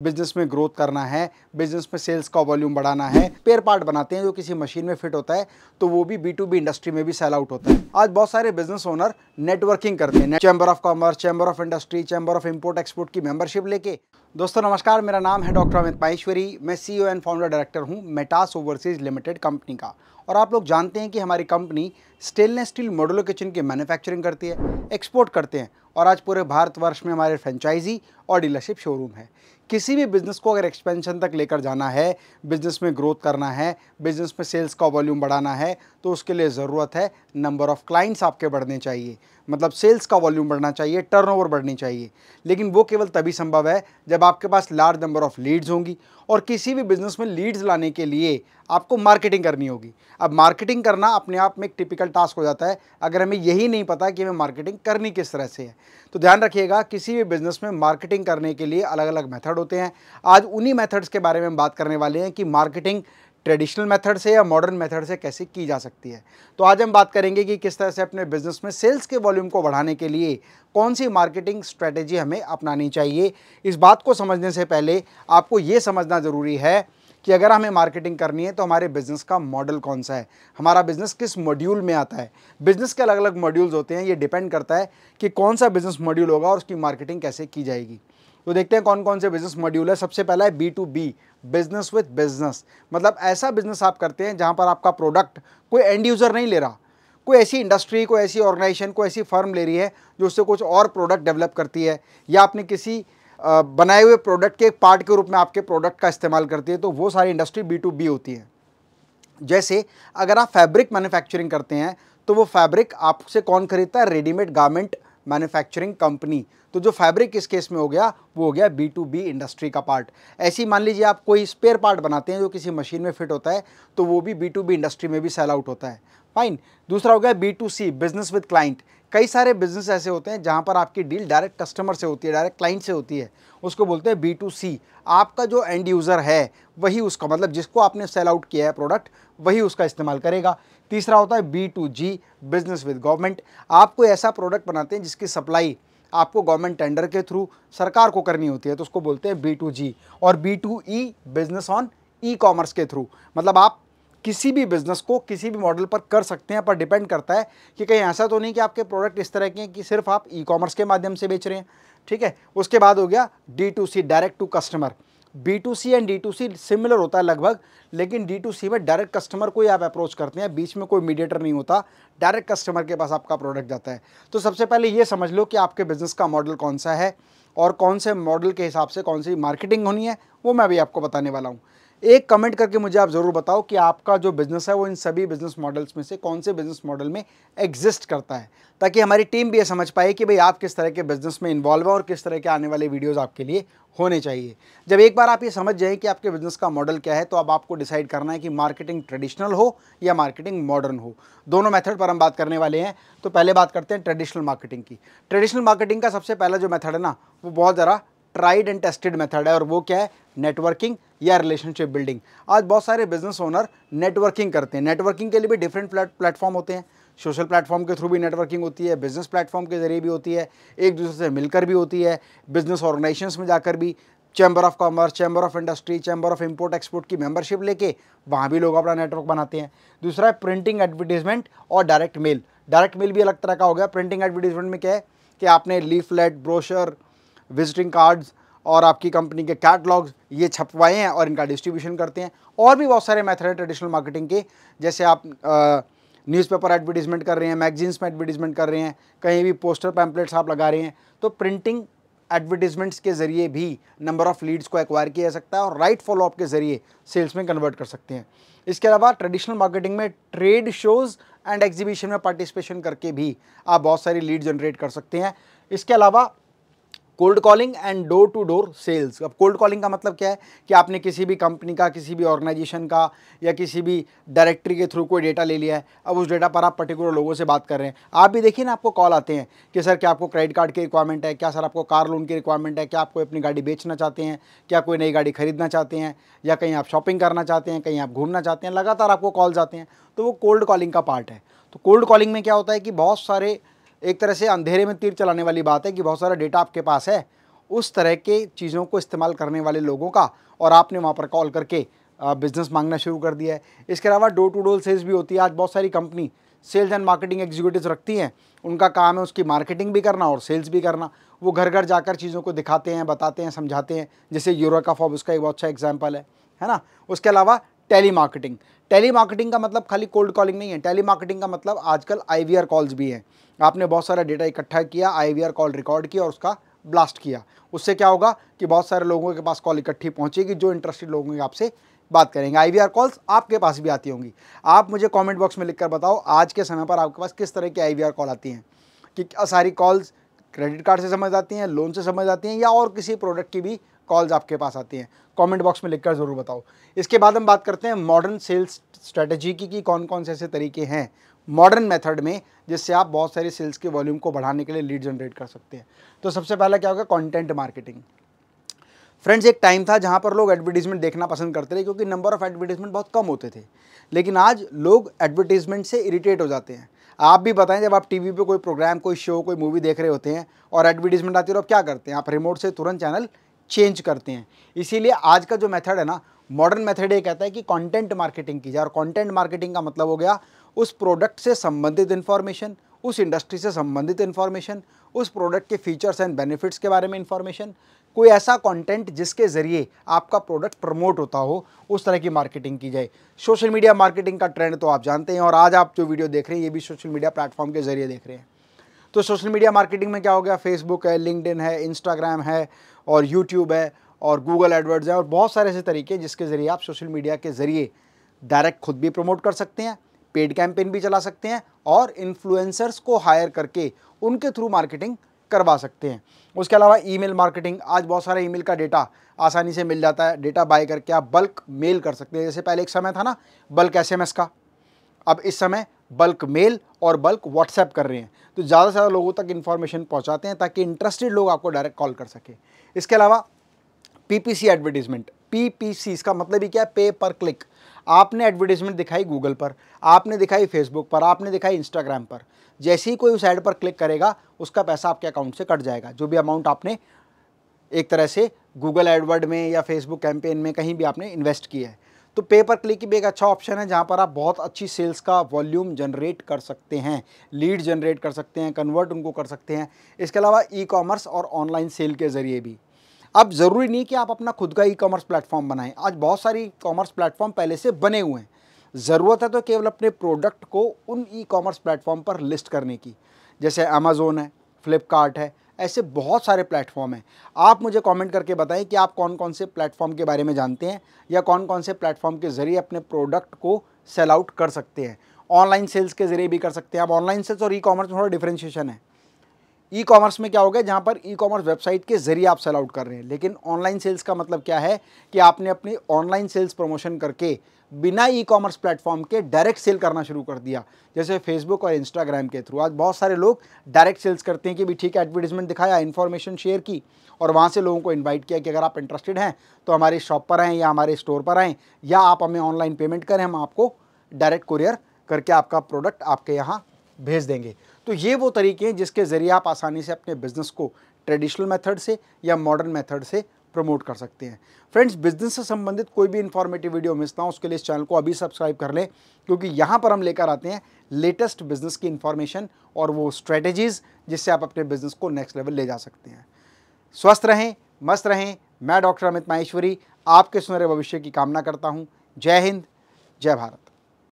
Business में growth करना है, बिज़नेस में सेल्स का वॉल्यूम बढ़ाना है, पेयर पार्ट बनाते हैं, जो किसी मशीन में फिट होता है तो वो भी बी टू बी इंडस्ट्री में भी सेल आउट होता है। आज बहुत सारे बिज़नेस ओनर नेटवर्किंग करते हैं chamber of commerce chamber of industry chamber of import export की मेंबरशिप लेके। दोस्तों, नमस्कार, मेरा नाम है डॉक्टर अमित माहेश्वरी। मैं सीईओ एंड फाउंडर डायरेक्टर हूँ मेटास ओवरसीज लिमिटेड कंपनी का। और आप लोग जानते हैं कि हमारी company stainless steel modular kitchen की मैन्युफैक्चरिंग करती है एक्सपोर्ट करते हैं और आज पूरे भारतवर्ष में हमारे फ्रेंचाइजी और डीलरशिप शोरूम है। किसी भी बिज़नेस को अगर एक्सपेंशन तक लेकर जाना है बिज़नेस में ग्रोथ करना है बिज़नेस में सेल्स का वॉल्यूम बढ़ाना है तो उसके लिए ज़रूरत है नंबर ऑफ़ क्लाइंट्स आपके बढ़ने चाहिए। मतलब सेल्स का वॉल्यूम बढ़ना चाहिए टर्नओवर बढ़नी चाहिए। लेकिन वो केवल तभी संभव है जब आपके पास लार्ज नंबर ऑफ़ लीड्स होंगी और किसी भी बिज़नेस में लीड्स लाने के लिए आपको मार्केटिंग करनी होगी। अब मार्केटिंग करना अपने आप में एक टिपिकल टास्क हो जाता है। अगर हमें यही नहीं पता कि हमें मार्केटिंग करनी किस तरह से है तो ध्यान रखिएगा किसी भी बिज़नेस में मार्केटिंग करने के लिए अलग अलग मेथड होते हैं। आज उन्हीं मेथड्स के बारे में हम बात करने वाले हैं कि मार्केटिंग ट्रेडिशनल मेथड से या मॉडर्न मेथड से कैसे की जा सकती है? तो आज हम बात करेंगे कि किस तरह से अपने बिज़नेस में सेल्स के वॉल्यूम को बढ़ाने के लिए कौन सी मार्केटिंग स्ट्रेटेजी हमें अपनानी चाहिए। इस बात को समझने से पहले आपको ये समझना ज़रूरी है कि अगर हमें मार्केटिंग करनी है तो हमारे बिज़नेस का मॉडल कौन सा है? हमारा बिज़नेस किस मॉड्यूल में आता है? बिज़नेस के अलग अलग मॉड्यूल्स होते हैं। ये डिपेंड करता है कि कौन सा बिज़नेस मॉड्यूल होगा और उसकी मार्केटिंग कैसे की जाएगी। तो देखते हैं कौन कौन से बिज़नेस मॉड्यूल है। सबसे पहला है B to B business with business मतलब ऐसा बिज़नेस आप करते हैं जहाँ पर आपका प्रोडक्ट कोई एंड यूज़र नहीं ले रहा। कोई ऐसी इंडस्ट्री कोई ऐसी ऑर्गेनाइजेशन कोई ऐसी फर्म ले रही है जो उससे कुछ और प्रोडक्ट डेवलप करती है या आपने किसी बनाए हुए प्रोडक्ट के एक पार्ट के रूप में आपके प्रोडक्ट का इस्तेमाल करती है तो वो सारी इंडस्ट्री बी टू बी होती है। जैसे अगर आप फैब्रिक मैन्युफैक्चरिंग करते हैं तो वो फैब्रिक आपसे कौन खरीदता है? रेडीमेड गारमेंट मैन्युफैक्चरिंग कंपनी तो जो फैब्रिक इस केस में हो गया, वो हो गया बी टू बी इंडस्ट्री का पार्ट ऐसी मान लीजिए आप कोई स्पेयर पार्ट बनाते हैं जो किसी मशीन में फिट होता है तो वो भी बी टू बी इंडस्ट्री में भी सेल आउट होता है। फाइन दूसरा हो गया B to C business with client कई सारे बिज़नेस ऐसे होते हैं जहाँ पर आपकी डील डायरेक्ट कस्टमर से होती है डायरेक्ट क्लाइंट से होती है। उसको बोलते हैं बी टू सी आपका जो एंड यूज़र है, वही उसका मतलब जिसको आपने सेल आउट किया है प्रोडक्ट वही उसका इस्तेमाल करेगा। तीसरा होता है B to G business with government आप कोई ऐसा प्रोडक्ट बनाते हैं जिसकी सप्लाई आपको गवर्नमेंट टेंडर के थ्रू सरकार को करनी होती है तो उसको बोलते हैं बी टू जी और B to E business on e commerce के थ्रू मतलब आप किसी भी बिज़नेस को किसी भी मॉडल पर कर सकते हैं, पर डिपेंड करता है कि कहीं ऐसा तो नहीं कि आपके प्रोडक्ट इस तरह के हैं कि सिर्फ़ आप ई कॉमर्स के माध्यम से बेच रहे हैं, ठीक है? उसके बाद हो गया D to C direct to customer B to C and D to C similar होता है लगभग, लेकिन डी टू सी में डायरेक्ट कस्टमर को ही आप अप्रोच करते हैं, बीच में कोई मीडिएटर नहीं होता डायरेक्ट कस्टमर के पास आपका प्रोडक्ट जाता है। तो सबसे पहले ये समझ लो कि आपके बिज़नेस का मॉडल कौन सा है और कौन से मॉडल के हिसाब से कौन सी मार्केटिंग होनी है, वो मैं अभी आपको बताने वाला हूँ। एक कमेंट करके मुझे आप ज़रूर बताओ कि आपका जो बिज़नेस है वो इन सभी बिज़नेस मॉडल्स में से कौन से बिज़नेस मॉडल में एग्जिस्ट करता है? ताकि हमारी टीम भी ये समझ पाए कि भाई आप किस तरह के बिज़नेस में इन्वॉल्व हैं और किस तरह के आने वाले वीडियोज़ आपके लिए होने चाहिए। जब एक बार आप ये समझ जाएँ कि आपके बिज़नेस का मॉडल क्या है तो अब आपको डिसाइड करना है कि मार्केटिंग ट्रेडिशनल हो या मार्केटिंग मॉडर्न हो। दोनों मेथड पर हम बात करने वाले हैं। तो पहले बात करते हैं ट्रेडिशनल मार्केटिंग की। ट्रेडिशनल मार्केटिंग का सबसे पहला जो मेथड है ना, वो बहुत ज़रा ट्राइड एंड टेस्टेड मेथड है और वो क्या है? नेटवर्किंग या रिलेशनशिप बिल्डिंग आज बहुत सारे बिज़नेस ओनर नेटवर्किंग करते हैं। नेटवर्किंग के लिए भी डिफरेंट प्लेटफॉर्म होते हैं। सोशल प्लेटफॉर्म के थ्रू भी नेटवर्किंग होती है बिज़नेस प्लेटफॉर्म के ज़रिए भी होती है, एक दूसरे से मिलकर भी होती है बिज़नेस ऑर्गेनाइजेशन में जाकर भी chamber of commerce chamber of industry chamber of import export की मेंबरशिप लेके वहाँ भी लोग अपना नेटवर्क बनाते हैं। दूसरा है प्रिंटिंग एडवर्टीजमेंट और डायरेक्ट मेल डायरेक्ट मेल भी अलग तरह का हो गया। प्रिंटिंग एडवर्टीजमेंट में क्या है कि आपने लीफलेट ब्रोशर विजिटिंग कार्ड्स और आपकी कंपनी के कैटलॉग्स ये छपवाए हैं और इनका डिस्ट्रीब्यूशन करते हैं। और भी बहुत सारे मेथड हैं ट्रेडिशनल मार्केटिंग के। जैसे आप न्यूज़पेपर एडवर्टीजमेंट कर रहे हैं मैगजीन्स में एडवर्टीजमेंट कर रहे हैं, कहीं भी पोस्टर पैम्पलेट्स आप लगा रहे हैं तो प्रिंटिंग एडवर्टीजमेंट्स के ज़रिए भी नंबर ऑफ़ लीड्स को एक्वायर किया जा सकता है और राइट फॉलोअप के ज़रिए सेल्स में कन्वर्ट कर सकते हैं। इसके अलावा ट्रेडिशनल मार्केटिंग में ट्रेड शोज़ एंड एग्जीबिशन में पार्टिसिपेशन करके भी आप बहुत सारी लीड जनरेट कर सकते हैं। इसके अलावा cold calling and door to door sales. अब कोल्ड कॉलिंग का मतलब क्या है कि आपने किसी भी कंपनी का, किसी भी ऑर्गेनाइजेशन का या किसी भी डायरेक्टरी के थ्रू कोई डेटा ले लिया है, अब उस डेटा पर आप पर्टिकुलर लोगों से बात कर रहे हैं। आप भी देखिए ना, आपको कॉल आते हैं कि, सर, क्या आपको क्रेडिट कार्ड की रिक्वायरमेंट है? क्या सर, आपको कार लोन की रिक्वायरमेंट है? क्या आप कोई अपनी गाड़ी बेचना चाहते हैं? क्या कोई नई गाड़ी खरीदना चाहते हैं? या कहीं आप शॉपिंग करना चाहते हैं, कहीं आप घूमना चाहते हैं? लगातार आपको कॉल्स आते हैं। तो वो कोल्ड कॉलिंग का पार्ट है। तो कोल्ड कॉलिंग में क्या होता है कि बहुत सारे एक तरह से अंधेरे में तीर चलाने वाली बात है कि बहुत सारा डेटा आपके पास है। उस तरह के चीज़ों को इस्तेमाल करने वाले लोगों का और आपने वहाँ पर कॉल करके बिज़नेस मांगना शुरू कर दिया है। इसके अलावा डोर टू डोर सेल्स भी होती है। आज बहुत सारी company sales and marketing executive रखती हैं। उनका काम है उसकी मार्केटिंग भी करना और सेल्स भी करना। वो घर घर जाकर चीज़ों को दिखाते हैं, बताते हैं, समझाते हैं। जैसे यूरोका फॉब उसका एक बहुत अच्छा एग्ज़ाम्पल है। है ना? उसके अलावा टेली मार्केटिंग टेली मार्केटिंग का मतलब खाली कोल्ड कॉलिंग नहीं है। टेली मार्केटिंग का मतलब आजकल आईवीआर कॉल्स भी हैं। आपने बहुत सारा डेटा इकट्ठा किया, आईवीआर कॉल रिकॉर्ड किया और उसका ब्लास्ट किया। उससे क्या होगा कि बहुत सारे लोगों के पास कॉल इकट्ठी पहुंचेगी, जो इंटरेस्टेड लोग होंगे आपसे बात करेंगे। आईवीआर कॉल्स आपके पास भी आती होंगी। आप मुझे कमेंट बॉक्स में लिखकर बताओ, आज के समय पर आपके पास किस तरह की आई कॉल आती हैं? कि सारी कॉल्स क्रेडिट कार्ड से समझ आती हैं, लोन से समझ आती हैं या और किसी प्रोडक्ट की भी कॉल्स आपके पास आती हैं। कमेंट बॉक्स में लिखकर ज़रूर बताओ। इसके बाद हम बात करते हैं मॉडर्न सेल्स स्ट्रेटजी की कि कौन कौन से ऐसे तरीके हैं मॉडर्न मेथड में जिससे आप बहुत सारी सेल्स के वॉल्यूम को बढ़ाने के लिए लीड जनरेट कर सकते हैं। तो सबसे पहला क्या होगा? कंटेंट मार्केटिंग फ्रेंड्स एक टाइम था जहाँ पर लोग एडवर्टीजमेंट देखना पसंद करते थे क्योंकि नंबर ऑफ़ एडवर्टीजमेंट बहुत कम होते थे। लेकिन आज लोग एडवर्टीजमेंट से इरीटेट हो जाते हैं। आप भी बताएँ, जब आप टीवी पे कोई प्रोग्राम कोई शो कोई मूवी देख रहे होते हैं और एडवर्टीजमेंट आती है तो आप क्या करते हैं? आप रिमोट से तुरंत चैनल चेंज करते हैं। इसीलिए आज का जो मेथड है ना मॉडर्न मेथड ये कहता है कि कंटेंट मार्केटिंग की जाए और कंटेंट मार्केटिंग का मतलब हो गया उस प्रोडक्ट से संबंधित इन्फॉर्मेशन उस इंडस्ट्री से संबंधित इन्फॉर्मेशन उस प्रोडक्ट के फीचर्स एंड बेनिफिट्स के बारे में इन्फॉर्मेशन कोई ऐसा कंटेंट जिसके ज़रिए आपका प्रोडक्ट प्रमोट होता हो, उस तरह की मार्केटिंग की जाए। सोशल मीडिया मार्केटिंग का ट्रेंड तो आप जानते हैं और आज आप जो वीडियो देख रहे हैं, ये भी सोशल मीडिया प्लेटफॉर्म के ज़रिए देख रहे हैं। तो सोशल मीडिया मार्केटिंग में क्या हो गया? फेसबुक है लिंकड है इंस्टाग्राम है और यूट्यूब है और गूगल एडवर्ड्स है और बहुत सारे ऐसे तरीके हैं जिसके ज़रिए आप सोशल मीडिया के ज़रिए डायरेक्ट खुद भी प्रमोट कर सकते हैं पेड कैंपेन भी चला सकते हैं और इन्फ्लुएंसर्स को हायर करके उनके थ्रू मार्केटिंग करवा सकते हैं। उसके अलावा ईमेल मार्केटिंग आज बहुत सारे ईमेल का डेटा आसानी से मिल जाता है डेटा बाय करके आप बल्क मेल कर सकते हैं। जैसे पहले एक समय था ना बल्क एसएमएस का। अब इस समय बल्क मेल और बल्क व्हाट्सएप कर रहे हैं। तो ज़्यादा से ज़्यादा लोगों तक इन्फॉर्मेशन पहुँचाते हैं ताकि इंटरेस्टेड लोग आपको डायरेक्ट कॉल कर सके। इसके अलावा पीपीसी एडवर्टीजमेंट पीपीसी इसका मतलब ही क्या है? पे पर क्लिक आपने एडवर्टीजमेंट दिखाई गूगल पर, आपने दिखाई फेसबुक पर, आपने दिखाई इंस्टाग्राम पर। जैसे ही कोई उस ऐड पर क्लिक करेगा, उसका पैसा आपके अकाउंट से कट जाएगा। जो भी अमाउंट आपने एक तरह से गूगल एडवर्ड में या फेसबुक कैंपेन में कहीं भी आपने इन्वेस्ट किया है। तो पे पर क्लिक भी एक अच्छा ऑप्शन है, जहाँ पर आप बहुत अच्छी सेल्स का वॉल्यूम जनरेट कर सकते हैं, लीड जनरेट कर सकते हैं, कन्वर्ट उनको कर सकते हैं। इसके अलावा ई कॉमर्स और ऑनलाइन सेल के ज़रिए भी। अब ज़रूरी नहीं कि आप अपना खुद का ई कॉमर्स प्लेटफॉर्म बनाएँ। आज बहुत सारी कॉमर्स प्लेटफॉर्म पहले से बने हुए हैं। ज़रूरत है तो केवल अपने प्रोडक्ट को उन ई कॉमर्स प्लेटफॉर्म पर लिस्ट करने की। जैसे अमेज़ोन है फ्लिपकार्ट है ऐसे बहुत सारे प्लेटफॉर्म हैं। आप मुझे कमेंट करके बताएँ कि आप कौन कौन से प्लेटफॉर्म के बारे में जानते हैं या कौन कौन से प्लेटफॉर्म के ज़रिए अपने प्रोडक्ट को सेल आउट कर सकते हैं। ऑनलाइन सेल्स के ज़रिए भी कर सकते हैं। आप ऑनलाइन सेल्स और ई कॉमर्स में थोड़ा डिफ्रेंशिएशन है। ई कॉमर्स में क्या हो गया जहाँ पर ई कॉमर्स वेबसाइट के ज़रिए आप सेल आउट कर रहे हैं। लेकिन ऑनलाइन सेल्स का मतलब क्या है कि आपने अपनी ऑनलाइन सेल्स प्रमोशन करके बिना ई कॉमर्स प्लेटफॉर्म के डायरेक्ट सेल करना शुरू कर दिया। जैसे फेसबुक और इंस्टाग्राम के थ्रू आज बहुत सारे लोग डायरेक्ट सेल्स करते हैं कि भी ठीक है एडवर्टीजमेंट दिखाया इन्फॉर्मेशन शेयर की और वहाँ से लोगों को इन्वाइट किया कि अगर आप इंटरेस्टेड हैं तो हमारे शॉप पर आएँ या हमारे स्टोर पर आएँ या आप हमें ऑनलाइन पेमेंट करें, हम आपको डायरेक्ट कुरियर करके आपका प्रोडक्ट आपके यहाँ भेज देंगे। तो ये वो तरीके हैं जिसके ज़रिए आप आसानी से अपने बिज़नेस को ट्रेडिशनल मेथड से या मॉडर्न मेथड से प्रमोट कर सकते हैं। फ्रेंड्स बिज़नेस से संबंधित कोई भी इन्फॉर्मेटिव वीडियो मिस ना हो, उसके लिए इस चैनल को अभी सब्सक्राइब कर लें, क्योंकि यहाँ पर हम लेकर आते हैं लेटेस्ट बिज़नेस की इन्फॉर्मेशन और वो स्ट्रेटजीज़ जिससे आप अपने बिज़नेस को नेक्स्ट लेवल ले जा सकते हैं। स्वस्थ रहें, मस्त रहें। मैं डॉक्टर अमित माहेश्वरी, आपके सुनहरे भविष्य की कामना करता हूँ। जय हिंद, जय भारत।